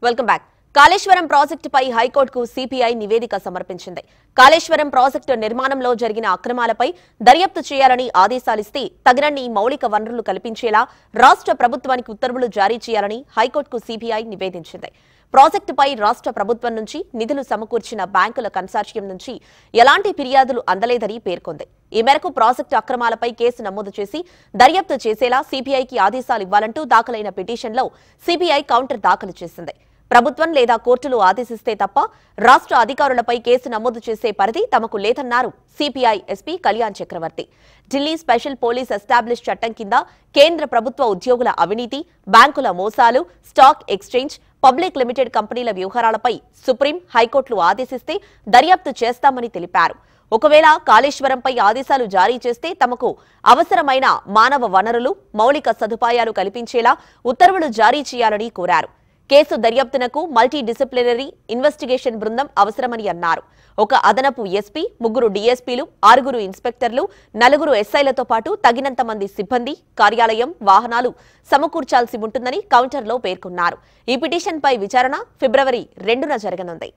Welcome back. Kaleshwaram ప్రాజెక్టుపై హైకోర్టుకు CPI నివేదిక సమర్పించింది. కాళేశ్వరం ప్రాజెక్టు నిర్మాణంలో జరిగిన అక్రమాలపై దర్యాప్తు చేయాలని ఆదేశాలిస్తే తగినన్ని మౌలిక వనరులు కల్పించేలా రాష్ట్ర ప్రభుత్వానికి ఉత్తర్వులు జారీ చేయాలని హైకోర్టుకు సిపిఐ నివేదించింది. ప్రాజెక్టుపై రాష్ట్ర ప్రభుత్వం నుంచి నిధులు సమకూర్చిన బ్యాంకుల కన్సార్షియం నుంచి ఎలాంటి ఫిర్యాదులు అందలేదని పేర్కొంది. ఈ మేరకు ప్రాజెక్టు అక్రమాలపై కేసు నమోదు చేసి దర్యాప్తు చేసేలా సిపిఐకి ఆదేశాలు ఇవ్వాలంటూ దాఖలైన పిటిషన్లో సిబిఐ కౌంటర్ దాఖలు చేసింది. ప్రభుత్వం లేదా కోర్టులు ఆదేశిస్తే తప్ప రాష్ట్ర అధికారులపై కేసు నమోదు చేసే పరిధి తమకు లేదన్నారు CPI SP Kalyan Chakravarthi. Delhi special police establish చట్టం కింద కేంద్ర ప్రభుత్వ ఉద్యోగుల అవినీతి బ్యాంకుల మోసాలు స్టాక్ ఎక్స్చేంజ్ పబ్లిక్ లిమిటెడ్ కంపెనీల వ్యవహారాలపై సుప్రీం హైకోర్టులు ఆదేశిస్తే దర్యాప్తు చేస్తామని తెలిపారు. ఒకవేళ కాళేశ్వరంపై ఆదేశాలు జారీ చేస్తే తమకు అవసరమైన మానవ వనరులు మౌలిక సదుపాయాలు కల్పించేలా ఉత్తర్వులు జారీ చేయాలని కోరారు. కేసు దర్యాప్తునకు మల్టీ డిసిప్లినరీ ఇన్వెస్టిగేషన్ బృందం అవసరమని అన్నారు. ఒక అదనపు ఎస్పీ ముగ్గురు డీఎస్పీలు ఆరుగురు ఇన్స్పెక్టర్లు నలుగురు ఎస్ఐలతో పాటు తగినంత మంది సిబ్బంది కార్యాలయం వాహనాలు సమకూర్చాల్సి ఉంటుందని కౌంటర్లో పేర్కొన్నారు. ఈ పిటిషన్పై విచారణ ఫిబ్రవరి రెండున జరగనుంది.